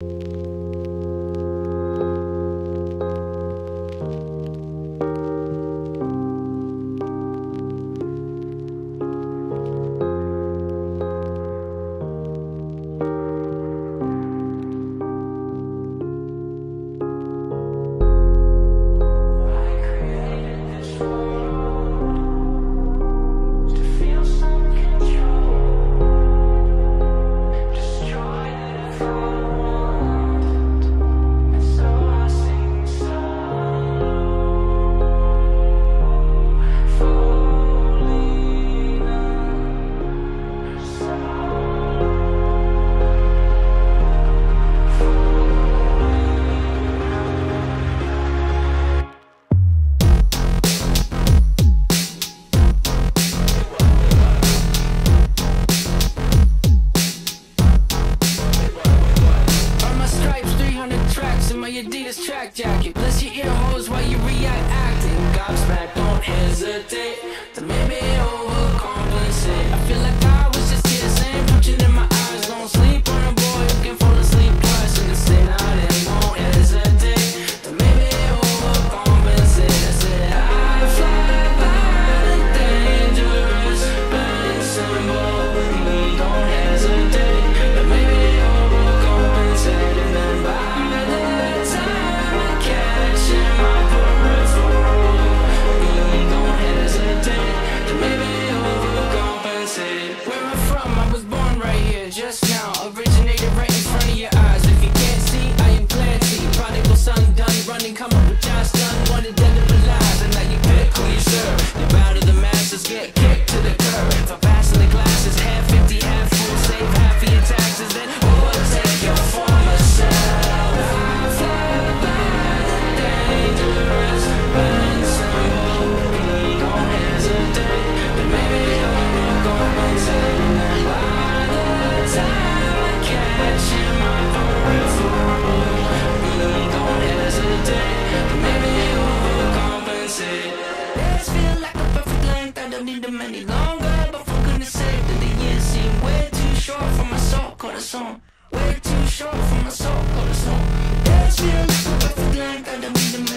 To Adidas track jacket. Bless your ear holes while you react acting. Gobsmacked, don't hesitate any longer, but for goodness sake, that the years seem way too short for my soul, call the song. Way too short for my soul, call the song. It does feel like a blank, I don't mean to